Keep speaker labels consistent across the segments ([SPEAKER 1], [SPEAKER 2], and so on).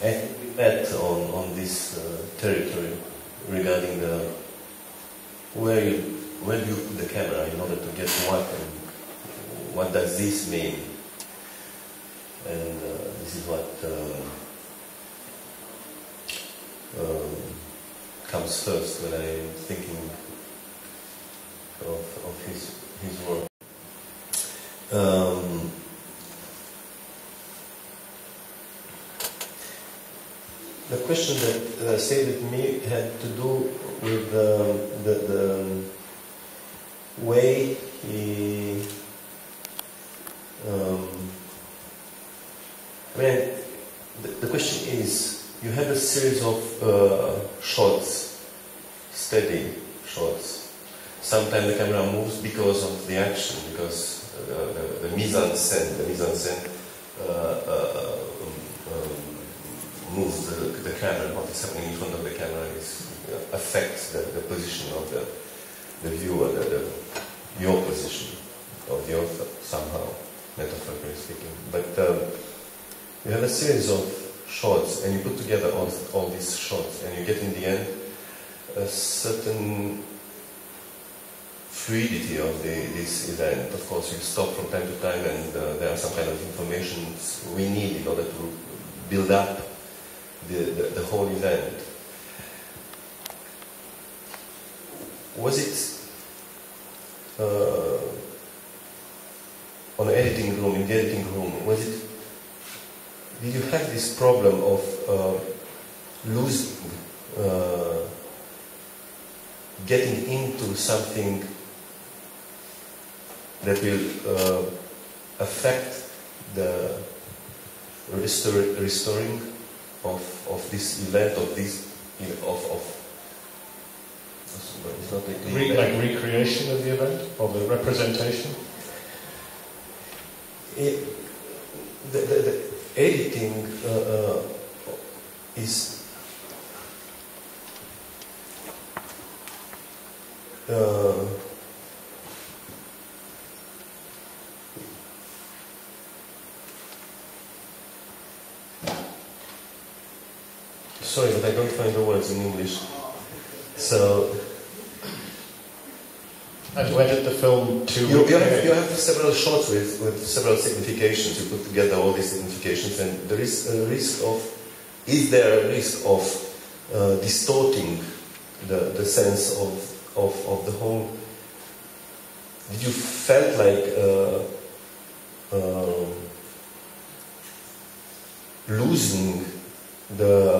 [SPEAKER 1] Think we met on, on this uh, territory regarding the where you where do you put the camera in order to get what and what does this mean? And uh, this is what uh, um, comes first when I'm thinking of, of his his work. Um, the question that uh, stayed with me had to do with um, the, the way he. Um, I mean, the, the question is you have a series of uh, shots, steady shots. Sometimes the camera moves because of the action, because uh, the, the mise en scène, the mise en scène uh, uh, um, um, moves the, the camera. What is happening in front of the camera is, uh, affects the, the position of the, the viewer, the, the, your position of the author somehow, metaphorically speaking. But um, you have a series of shots, and you put together all, all these shots, and you get in the end a certain fluidity of the, this event. Of course, you stop from time to time, and uh, there are some kind of information we need in order to build up the, the, the whole event. Was it uh, on the editing room, in the editing room, was it did you have this problem of uh, losing, uh, getting into something that will uh, affect the restor- restoring of, of this event, of this, of, of it's not the
[SPEAKER 2] Re-
[SPEAKER 1] event.
[SPEAKER 2] like recreation of the event or the representation?
[SPEAKER 1] It, the, the, the editing uh, uh, is uh, sorry, but I don't find the words in English. So
[SPEAKER 2] And to edit the film to
[SPEAKER 1] you, you, have, you have several shots with, with several significations. You put together all these significations, and there is a risk of is there a risk of uh, distorting the, the sense of, of, of the whole? Did you felt like uh, um, losing the uh,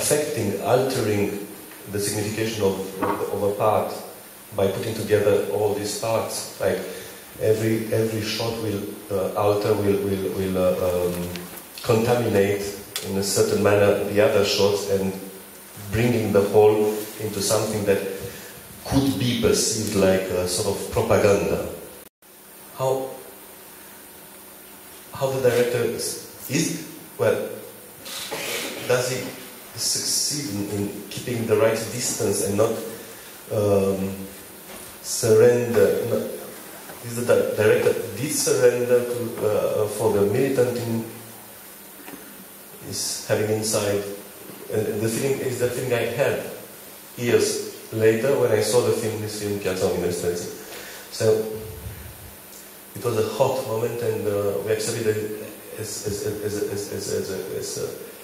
[SPEAKER 1] affecting, altering the signification of, of a part by putting together all these parts. Like every every shot will uh, alter, will will, will uh, um, contaminate in a certain manner the other shots and bringing the whole into something that could be perceived like a sort of propaganda. How how the director is, is well does he succeed in, in keeping the right distance and not um, surrender? Not, is the di- director did surrender to, uh, for the militant in, is having inside, and the feeling is the feeling I had years later when I saw the film, this film Piazza University. So it was a hot moment, and uh, we accepted it as, as, as, as, as, as, as, a, as a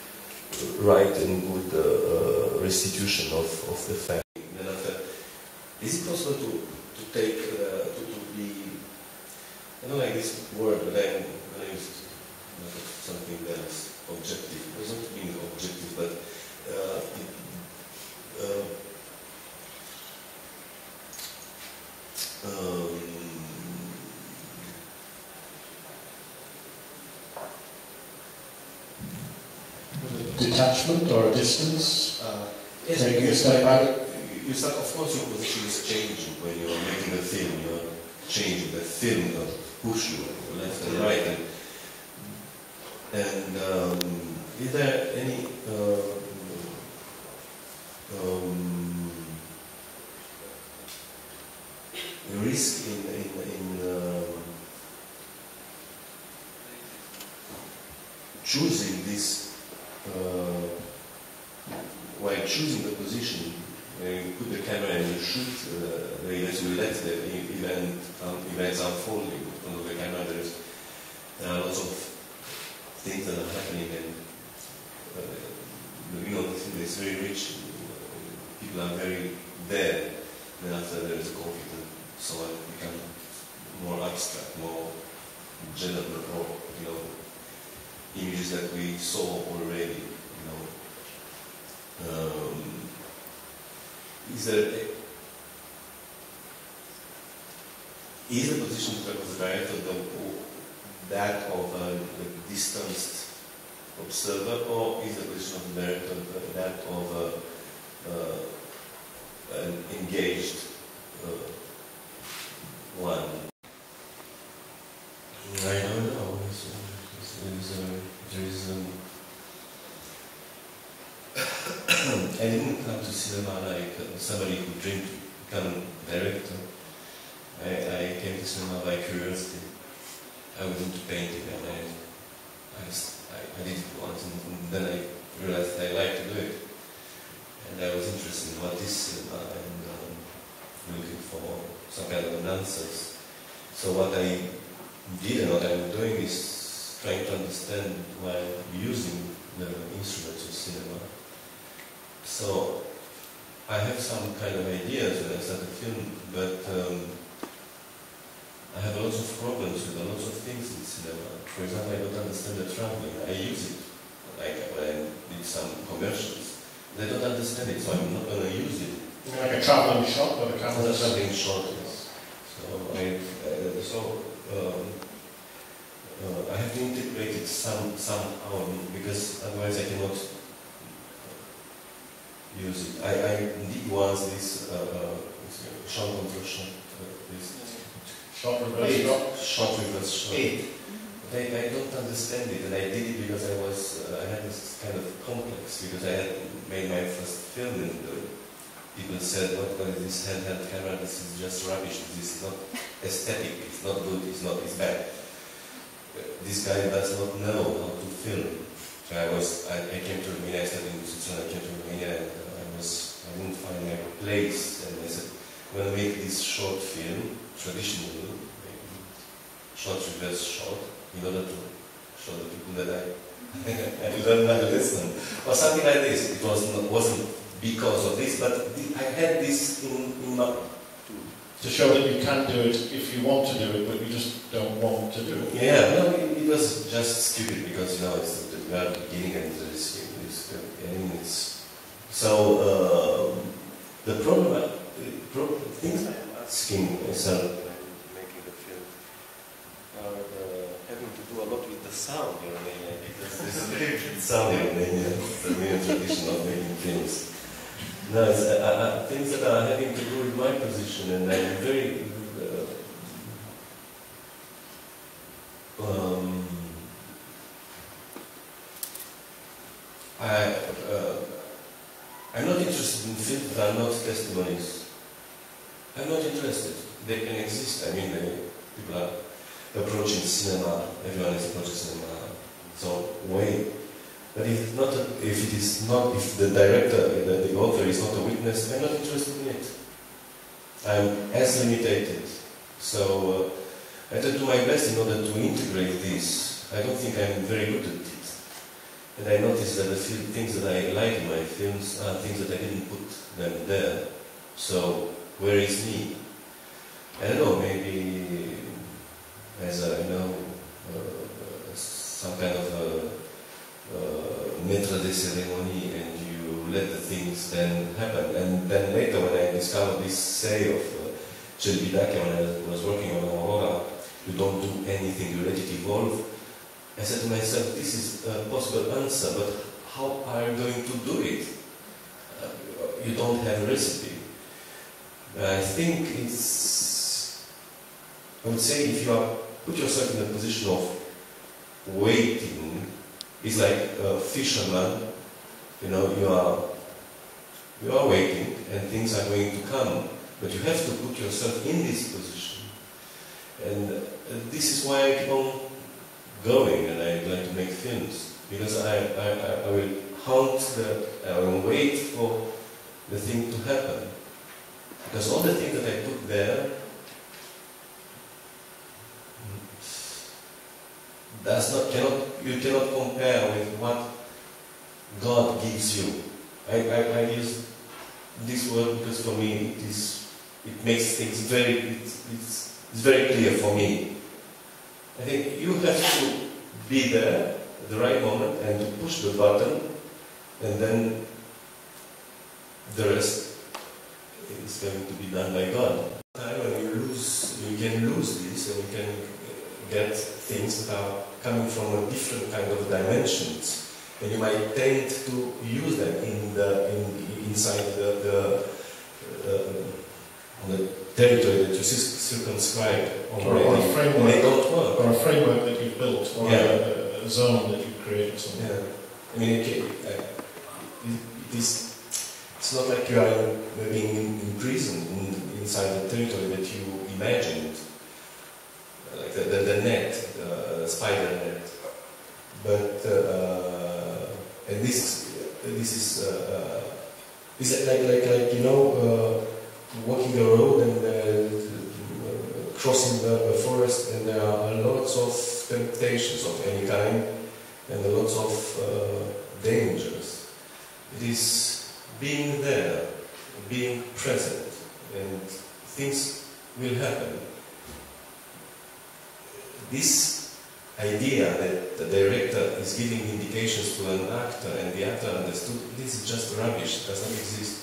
[SPEAKER 1] right and good uh, restitution of, of the fact. Then is it possible to, to take, uh, to, to be, I don't like this word, but I'm going to use something else, objective. It doesn't mean objective, but uh, it, uh, um,
[SPEAKER 2] Detachment or distance? Uh,
[SPEAKER 1] Yes,
[SPEAKER 2] Taking a
[SPEAKER 1] because
[SPEAKER 2] step back.
[SPEAKER 1] you start, of course, your position is changing when you're making a film. You're changing the film, will push you left and right. And, and um, is there any uh, um, risk in in, in um, choosing this, uh, while choosing the position, you put the camera and you shoot uh, the events, let the event, um, events unfolding of the camera. There's, there are lots of things that are happening and uh, you know, the film is very rich. People are very there. Then after there is a conflict, so it becomes more abstract, more general, images that we saw already. You know, um, is there a, is position of the director the, that of a, a distanced observer, or is the position of the director that of a, uh, an engaged uh, one? I don't know. It's, it's, it's, uh, there is um, I didn't uh, somebody who dreamed to become director. I, I came to cinema by curiosity. I was into painting and I I did it once and then I realized I like to do it. And I was interested in what is cinema and um, looking for some kind of answers. So what I did and what I'm doing is trying to understand while using the instruments of cinema. So I have some kind of ideas when I start a film, but um, I have lots of problems with a lots of things in cinema. For example, I don't understand the traveling. I use it, like when I did some commercials. They don't understand it, so I'm not going to use it.
[SPEAKER 2] Like a travelling shot where the
[SPEAKER 1] Camera something short. yes. So I, uh, so um, uh, I have to integrate it some somehow because otherwise I cannot use it. I, I did once this uh, uh, shot control shot, uh,
[SPEAKER 2] reverse
[SPEAKER 1] eight,
[SPEAKER 2] shot.
[SPEAKER 1] shot reverse shot. But I, I don't understand it, and I did it because I was uh, I had this kind of complex because I had made my first film, and uh, people said, "What, is this handheld camera? This is just rubbish. This is not aesthetic. It's not good. It's not. It's bad." Uh, this guy does not know how to film. So I was I, I came to Romania. I studied in Switzerland. I came to Romania, and uh, I was I didn't find a place, and I said, "I'm gonna make this short film, traditional." short reverse shot in order to show the people that I, I learned how to listen or something like this. It was not, wasn't because of this, but the, I had this in, in my
[SPEAKER 2] To show that you can do it if you want to do it, but you just don't want to do it.
[SPEAKER 1] yeah. No, it, it was just stupid because you know it's the very beginning and there is this and it's so the problem, uh, the pro- things I'm asking myself when making the film are uh, having to do a lot with the sound in Romania because very good sound in Romania. The Romanian tradition of making films. No, it's, uh, uh, things that are having to do with my position, and I'm very. Uh, um, I, uh, films are not testimonies. I'm not interested. They can exist. I mean, they, people are approaching cinema. Everyone is approaching cinema. So wait. But if not, if it is not, if the director, the, the author is not a witness, I'm not interested in it. I'm as limited. So uh, I try to do my best in order to integrate this. I don't think I'm very good at it. And I noticed that the few things that I like in my films are things that I didn't put them there. So where is me? I don't know, maybe as a, you know, uh, some kind of a uh, de cérémonie and you let the things then happen. And then later when I discovered this say of uh, Celibidache when I was working on Aurora, you don't do anything, you let it evolve. I said to myself, this is a possible answer, but how are you going to do it? Uh, you don't have a recipe. I think it's, I would say if you are, put yourself in a position of waiting, it's like a fisherman, you know, you are, you are waiting and things are going to come, but you have to put yourself in this position. And uh, this is why I keep on going and I like to make films. because I, I, I will hunt the, I will uh, wait for the thing to happen. Because all the things that I put there does not cannot you cannot compare with what God gives you. I, I, I use this word because for me it is it makes things very it's, it's very clear for me. I think you have to be there at the right moment and to push the button and then the rest is going to be done by God. When you lose, you can lose this and you can get things that are coming from a different kind of dimensions, and you might tend to use them in the in, inside the, the, uh, the territory that you circumscribe
[SPEAKER 2] or, or a framework,
[SPEAKER 1] they don't work.
[SPEAKER 2] or a framework that you've built, or
[SPEAKER 1] Yeah.
[SPEAKER 2] a, a zone that you've created. Something.
[SPEAKER 1] Yeah, I mean, it, uh, it, is. It's not like you are being in, imprisoned in, inside the territory that you imagined, like the, the, the net, the spider net. But uh, and this this is uh, this is like like like you know uh, walking the road and uh, crossing the forest, and there are lots of temptations of any kind and lots of uh, dangers. It is being there, being present, and things will happen. This idea that the director is giving indications to an actor and the actor understood, this is just rubbish, it doesn't exist.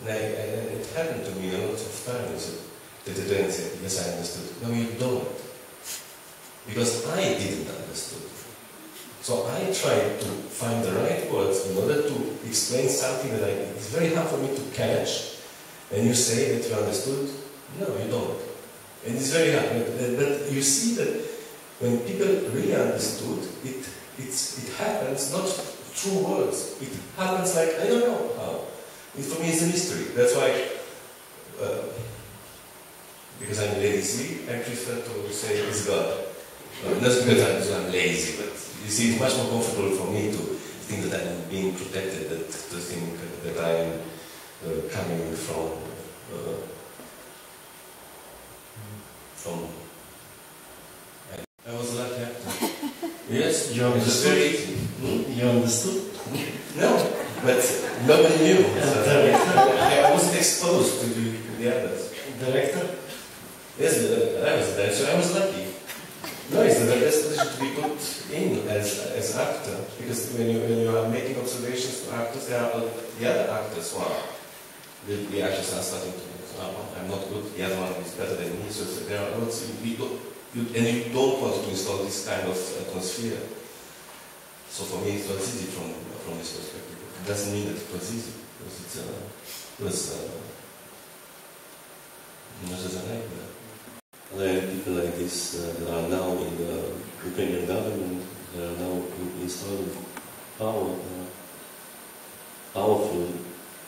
[SPEAKER 1] And, I, and it happened to me a lot of times that the director said, yes, I understood. No, you don't. Because I didn't understand. So I tried to find the right words in order to explain something that I, it's very hard for me to catch. And you say that you understood? No, you don't. And it's very hard. But, but you see that when people really understood, it, it happens not through words. It happens like, I don't know how. For me, it's a mystery. That's why, uh, because I'm lazy, I prefer to say it's God. Uh, not because I'm, lazy, but you see, it's much more comfortable for me to think that I'm being protected, that to think that I'm uh, coming from uh, from. I, was lucky yes,
[SPEAKER 2] You understood?
[SPEAKER 1] Hmm?
[SPEAKER 2] You understood?
[SPEAKER 1] No, but nobody knew. So I, I wasn't exposed to the, the others.
[SPEAKER 2] Director?
[SPEAKER 1] Yes, uh, I was there, so I was lucky. No, it's the best position to be put in as, as actor, because when you, when you are making observations to actors, there are the other actors who are, the, the actors are starting to, oh, I'm not good, the other one is better than me, so there are lots, you, don't, you, and you don't want to install this kind of atmosphere. So for me, it was easy from, from this perspective. Doesn't mean that it was easy, because it's, uh, it was, uh, not as a. There are people like this uh, that are now in the Ukrainian government, that are now in- installed power, uh, powerful,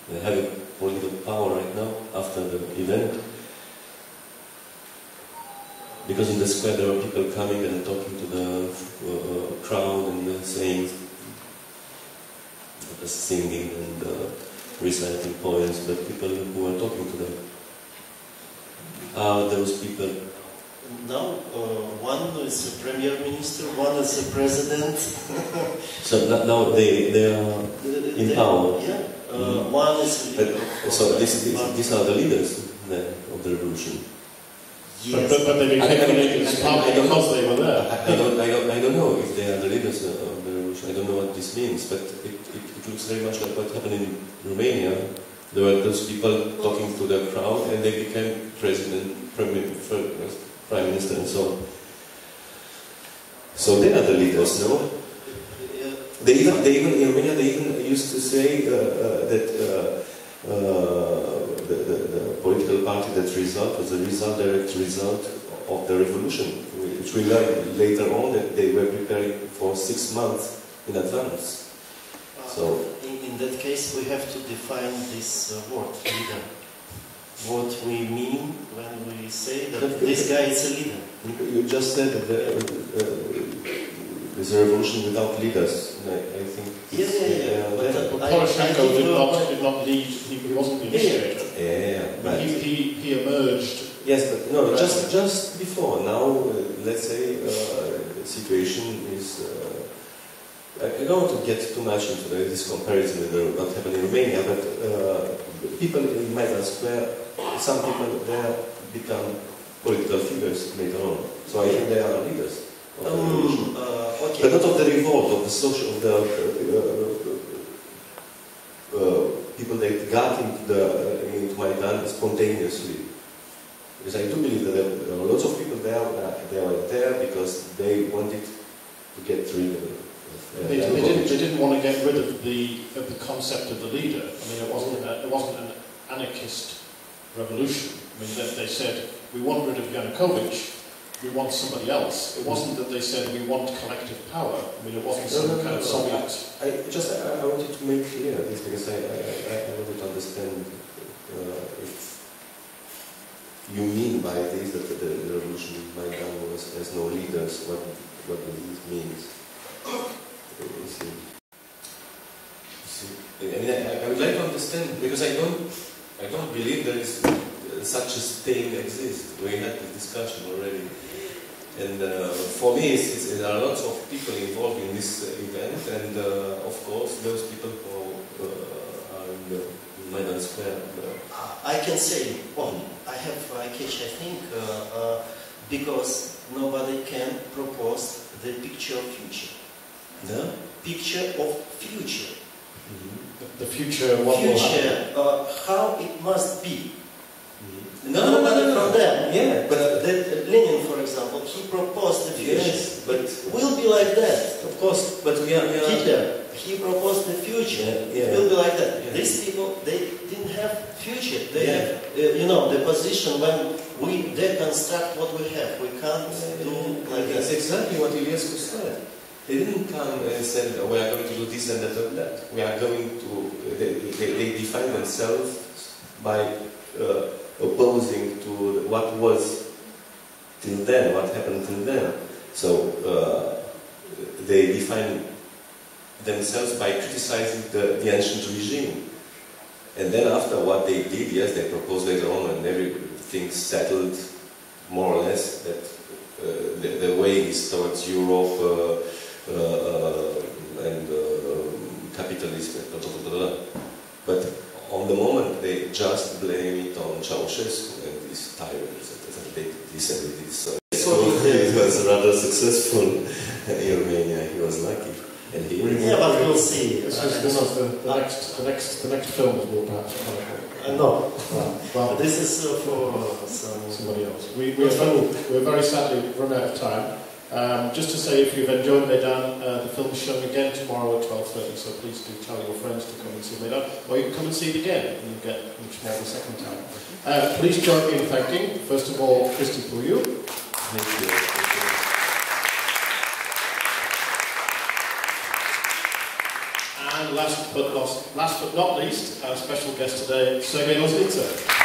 [SPEAKER 1] they have a political power right now after the event. Because in the square there are people coming and talking to the uh, crowd and uh, saying, uh, singing and uh, reciting poems, but people who are talking to them are those people
[SPEAKER 3] Now, uh, one is a premier minister, one is a president.
[SPEAKER 1] So no- now they, they are in power.
[SPEAKER 3] Yeah. Uh,
[SPEAKER 1] Mm.
[SPEAKER 3] One is.
[SPEAKER 1] But, so this, this, these are the leaders then of the revolution.
[SPEAKER 2] But, but, but they became leaders partly because they were there.
[SPEAKER 1] I, I don't, I, don't, I don't know if they are the leaders of the revolution. I don't know what this means, but it, it, it looks very much like what happened in Romania. There were those people talking to the crowd, and they became president, prime, prime minister, and so on. So they are the leaders, no? They even, they even in Romania, they even used to say uh, uh, that uh, uh, the, the, the political party that result was a result, direct result of the revolution, which we learned later on that they were preparing for six months in advance.
[SPEAKER 3] Uh,
[SPEAKER 1] So-
[SPEAKER 3] in, in that case, we have to define this uh, word, leader. What we mean when we say that this guy is a leader.
[SPEAKER 1] You just said that the, uh, There's a revolution without leaders. I, I think.
[SPEAKER 3] Yeah, yeah, yeah.
[SPEAKER 1] uh,
[SPEAKER 3] But,
[SPEAKER 1] yeah.
[SPEAKER 3] uh,
[SPEAKER 2] But
[SPEAKER 3] I- I
[SPEAKER 2] Poroshenko did
[SPEAKER 3] you a
[SPEAKER 2] not,
[SPEAKER 3] point.
[SPEAKER 2] did not lead, he he wasn't the
[SPEAKER 3] Yeah, yeah.
[SPEAKER 2] initiator.
[SPEAKER 1] yeah, yeah,
[SPEAKER 2] But
[SPEAKER 1] right.
[SPEAKER 2] he, he, he emerged,
[SPEAKER 1] Yes, but no, just just before now, uh, let's say uh, the situation is. Uh, I I don't want to get too much into the, this comparison with what happened in Romania, but uh, people in Maidan Square, some people there become political figures later on. So I think they are leaders of the.
[SPEAKER 3] Um, uh, okay.
[SPEAKER 1] But not of the revolt, of the social, of the uh, uh, uh, people that got into the uh, into Maidan spontaneously. Because I do believe that there were lots of people there. Uh, they were there because they wanted to get rid of. Uh,
[SPEAKER 2] they, they, didn't, they didn't want to get rid of the, of the concept of the leader. I mean, it wasn't, a, it wasn't an anarchist revolution. I mean, they, they said, we want rid of Yanukovych, we want somebody else. It wasn't that they said, we want collective power. I mean, it wasn't
[SPEAKER 1] No,
[SPEAKER 2] some
[SPEAKER 1] no, no,
[SPEAKER 2] kind of. Soviet...
[SPEAKER 1] I just I, I wanted to make clear this because I, I, I, wanted to understand uh, if you mean by this that the, the revolution in Maidan was has no leaders. What what does this mean? You see, you see, I mean, I, I would like to understand because I don't I don't believe there is such a thing exists. We had this discussion already. And uh, for me, it's, it's, there are lots of people involved in this uh, event, and uh, of course, those people who uh, are in the Maidan Square.
[SPEAKER 3] I can say, one. I have I catch, I think, uh, uh, because nobody can propose the picture of future.
[SPEAKER 1] no?
[SPEAKER 3] Picture of future.
[SPEAKER 2] The, the future, what will happen.
[SPEAKER 3] Future, how it must be.
[SPEAKER 1] No, no, no, no, no,
[SPEAKER 3] From them.
[SPEAKER 1] Yeah, but uh,
[SPEAKER 3] That Lenin, for example, he proposed the future.
[SPEAKER 1] yes, but
[SPEAKER 3] Will be like that.
[SPEAKER 1] of course, but we are. We are
[SPEAKER 3] Hitler, he proposed the future.
[SPEAKER 1] Yeah,
[SPEAKER 3] It will be like that.
[SPEAKER 1] Yeah.
[SPEAKER 3] These people, they didn't have future. They
[SPEAKER 1] Yeah.
[SPEAKER 3] have, uh, you know, the position when we deconstruct what we have. We can't do like
[SPEAKER 1] That's
[SPEAKER 3] that.
[SPEAKER 1] exactly what Iliescu said. They didn't come and said, oh, we are going to do this and that and that. We are going to, they, they, they define themselves by uh, opposing to what was till then, what happened till then. So uh, they define themselves by criticizing the, the ancient regime. And then after what they did, yes, they proposed later on and everything settled more or less that uh, the, the way is towards Europe uh, uh, and uh, capitalism. Blah, blah, blah. But on the moment, they just blame it on Ceausescu and these tyrants that they did this and they did so. So he was rather successful in Romania. He was lucky, and he.
[SPEAKER 3] Yeah, but we'll see.
[SPEAKER 2] This
[SPEAKER 3] I
[SPEAKER 2] is, this
[SPEAKER 3] don't
[SPEAKER 2] the, the next, the next, the next film will perhaps come
[SPEAKER 3] know. Uh, no.
[SPEAKER 2] Well,
[SPEAKER 3] But this is uh, for uh, some.
[SPEAKER 2] somebody else. We, we are very, we're very sadly run out of time. Um, just to say, if you've enjoyed Maidan, uh, the film is showing again tomorrow at 12.30, so please do tell your friends to come and see Maidan, or you can come and see it again, and you get much more the second time. Uh, please join me in thanking, first of all,
[SPEAKER 1] Cristi Puiu. Thank you.
[SPEAKER 2] and last but, last, last but not least, our special guest today, Sergei Loznitsa.